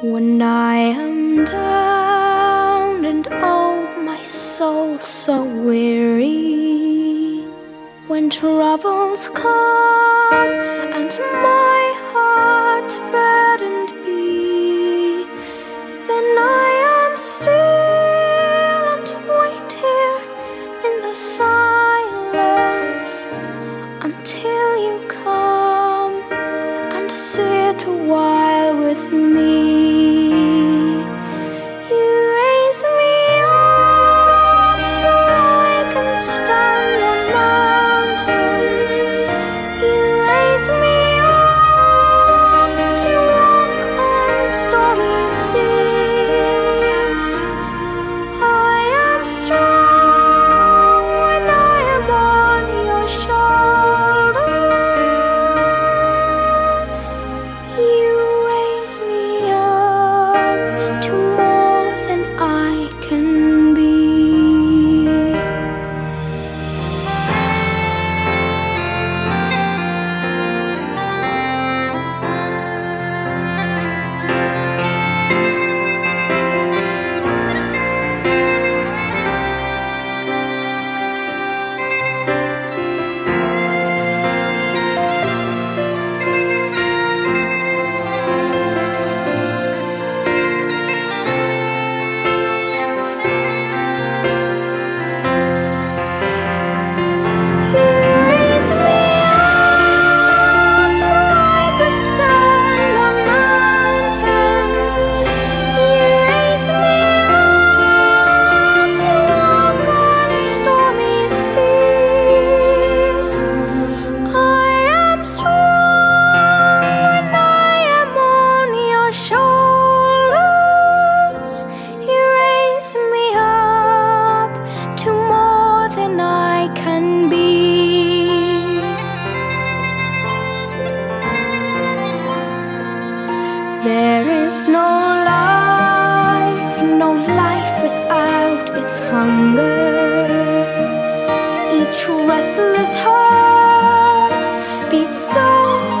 When I am down and oh my soul so weary. When troubles come and my restless heart beats so